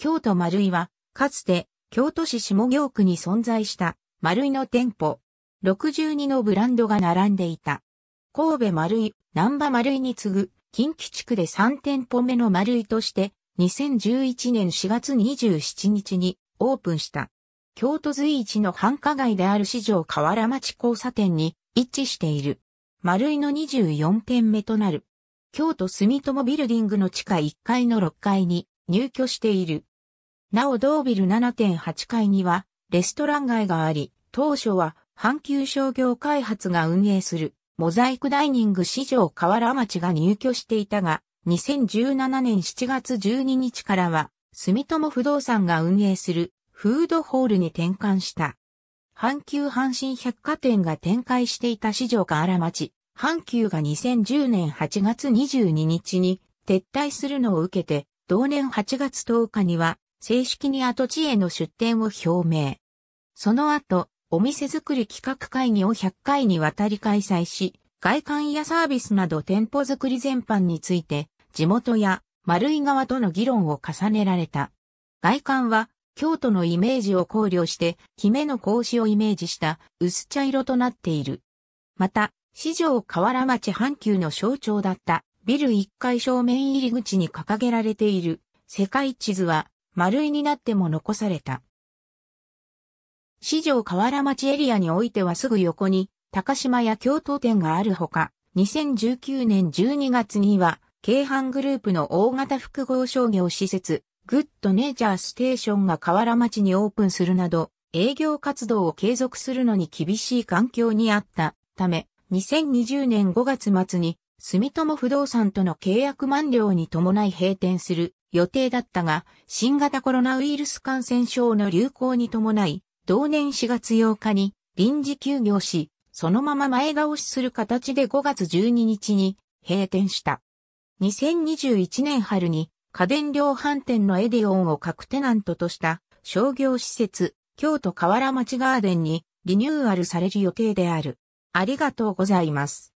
京都丸井は、かつて京都市下京区に存在した丸井の店舗、62のブランドが並んでいた。神戸丸井、南波丸井に次ぐ近畿地区で3店舗目の丸井として2011年4月27日にオープンした。京都随一の繁華街である市場河原町交差点に位置している。丸井の24店目となる。京都住友ビルディングの地下1階の6階に入居している。なお同ビル7.8階にはレストラン街があり、当初は阪急商業開発が運営するモザイクダイニング市場河原町が入居していたが、2017年7月12日からは、住友不動産が運営するフードホールに転換した。阪急阪神百貨店が展開していた市場河原町、阪急が2010年8月22日に撤退するのを受けて、同年8月10日には正式に跡地への出店を表明。その後、お店作り企画会議を100回にわたり開催し、外観やサービスなど店舗作り全般について、地元や丸井側との議論を重ねられた。外観は、京都のイメージを考慮して、姫の格子をイメージした薄茶色となっている。また、市場河原町阪急の象徴だったビル1階正面入り口に掲げられている世界地図は丸いになっても残された。市場河原町エリアにおいてはすぐ横に高島や京都店があるほか、2019年12月には、京阪グループの大型複合商業施設、グッドネイチャーステーションが河原町にオープンするなど、営業活動を継続するのに厳しい環境にあったため、2020年5月末に住友不動産との契約満了に伴い閉店する予定だったが、新型コロナウイルス感染症の流行に伴い、同年4月8日に臨時休業し、そのまま前倒しする形で5月12日に閉店した。2021年春に家電量販店のエディオンを各テナントとした商業施設、京都河原町ガーデンにリニューアルされる予定である。ありがとうございます。